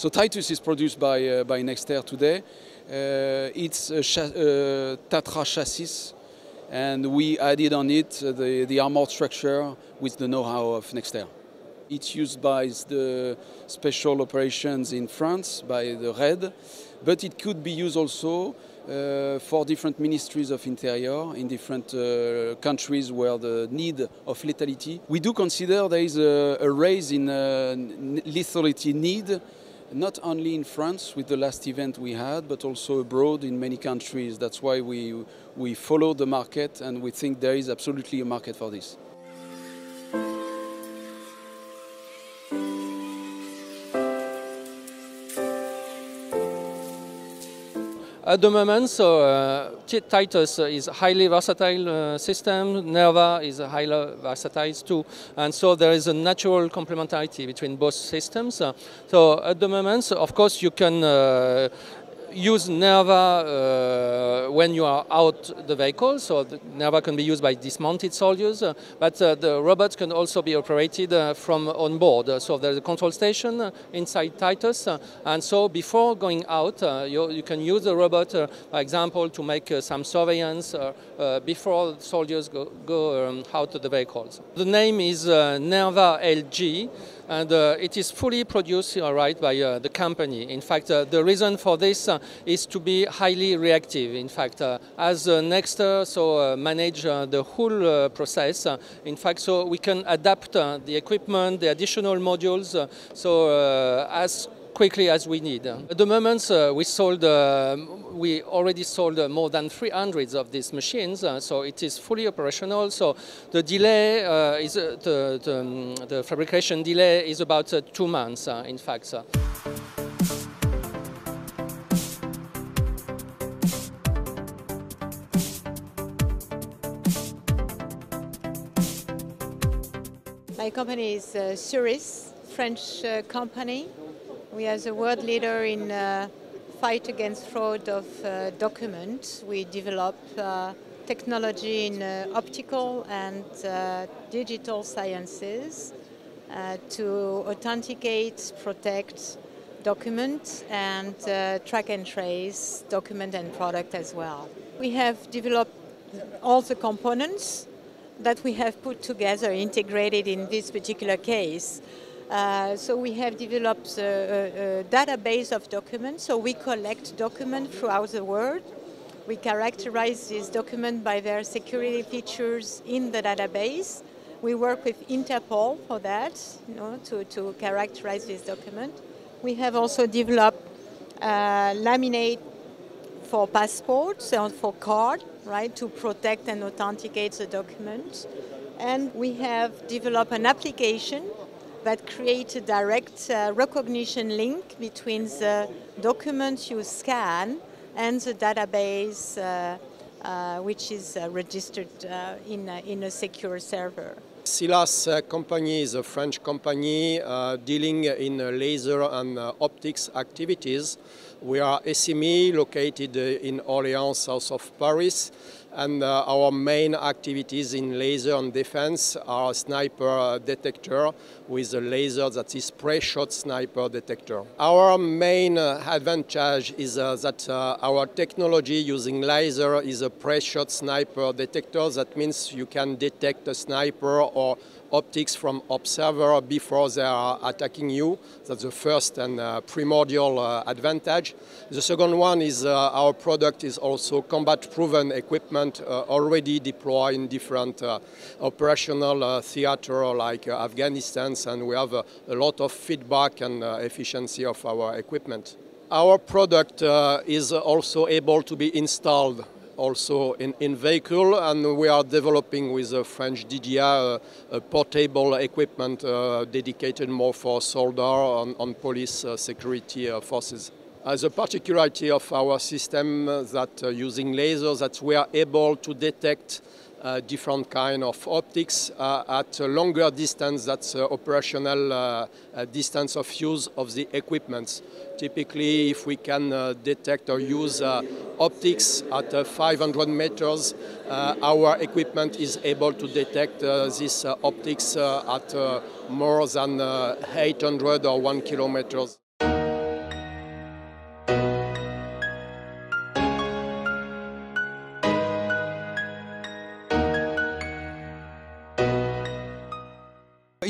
So Titus is produced by, uh, by Nexter today. Uh, it's a cha- uh, Tatra chassis, and we added on it the, the armored structure with the know-how of Nexter. It's used by the special operations in France, by the RAID, but it could be used also uh, for different ministries of interior in different uh, countries where the need of lethality. We do consider there is a, a raise in uh, lethality need not only in France with the last event we had, but also abroad in many countries. That's why we, we follow the market and we think there is absolutely a market for this. At the moment, so uh, Titus is a highly versatile uh, system. Nerva is a highly versatile too, and so there is a natural complementarity between both systems. Uh, so at the moment, so of course, you can use Nerva uh, when you are out the vehicle. So the Nerva can be used by dismounted soldiers, uh, but uh, the robots can also be operated uh, from on board. Uh, so there's a control station uh, inside Titus, and so before going out, you, you, can use the robot, for example, to make some surveillance before soldiers go, go um, out of the vehicles. The name is Nerva LG and uh, it is fully produced uh, right by uh, the company. In fact, uh, the reason for this uh, is to be highly reactive. In fact, uh, as Nexter so manage the whole process. in fact, so we can adapt the equipment, the additional modules, so as quickly as we need. At the moment, uh, we sold, uh, we already sold uh, more than 300 of these machines, uh, so it is fully operational. So the delay uh, is uh, the, the, um, the, fabrication delay is about two months, in fact. My company is uh, Surys, French company. We are the world leader in uh, fight against fraud of uh, documents. We develop uh, technology in uh, optical and uh, digital sciences uh, to authenticate, protect documents and track and trace document and product as well. We have developed all the components that we have put together, integrated in this particular case. Uh, so we have developed a, a, database of documents. So we collect documents throughout the world. We characterize these documents by their security features in the database. We work with Interpol for that, you know, to, to characterize this document. We have also developed uh, laminate for passports and for card, right, to protect and authenticate the document. And we have developed an application that create a direct uh, recognition link between the documents you scan and the database uh, uh, which is uh, registered uh, in, a, in a secure server. Cilas company is a French company dealing in laser and optics activities. We are SME located in Orléans, south of Paris and uh, our main activities in laser and defense are sniper detector with a laser that is spray-shot sniper detector. Our main uh, advantage is uh, that uh, our technology using laser is a pressure-shot sniper detector. That means you can detect a sniper or optics from observer before they are attacking you. That's the first and uh, primordial uh, advantage. The second one is uh, our product is also combat-proven equipment uh, already deployed in different uh, operational uh, theater like Afghanistan, and we have a lot of feedback and efficiency of our equipment. Our product is also able to be installed also in, in vehicle and we are developing with a French DGA uh, a portable equipment uh, dedicated more for soldier on, on police uh, security forces. As a particularity of our system that using lasers that we are able to detect uh, different kind of optics uh, at a longer distance that's uh, operational distance of use of the equipment. Typically, if we can detect or use optics at uh, 500 meters, uh, our equipment is able to detect uh, these optics at more than 800 or 1 kilometers.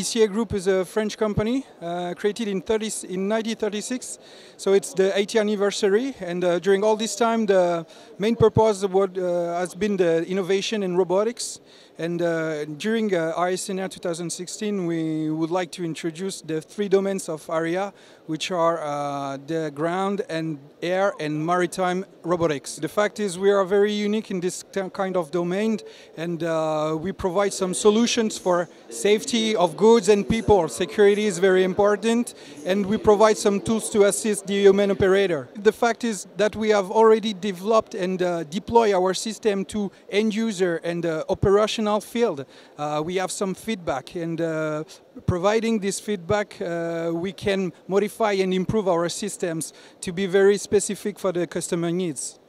ECA Group is a French company uh, created in, 30, in 1936, so it's the 80th anniversary. And uh, during all this time, the main purpose what, uh, has been the innovation in robotics. And uh, during uh, ISNR 2016, we would like to introduce the three domains of ARIA, which are uh, the ground and air and maritime robotics. The fact is we are very unique in this kind of domain and uh, we provide some solutions for safety of goods and people. Security is very important and we provide some tools to assist the human operator. The fact is that we have already developed and uh, deployed our system to end user and uh, field. Uh, we have some feedback and uh, providing this feedback uh, we can modify and improve our systems to be very specific for the customer needs.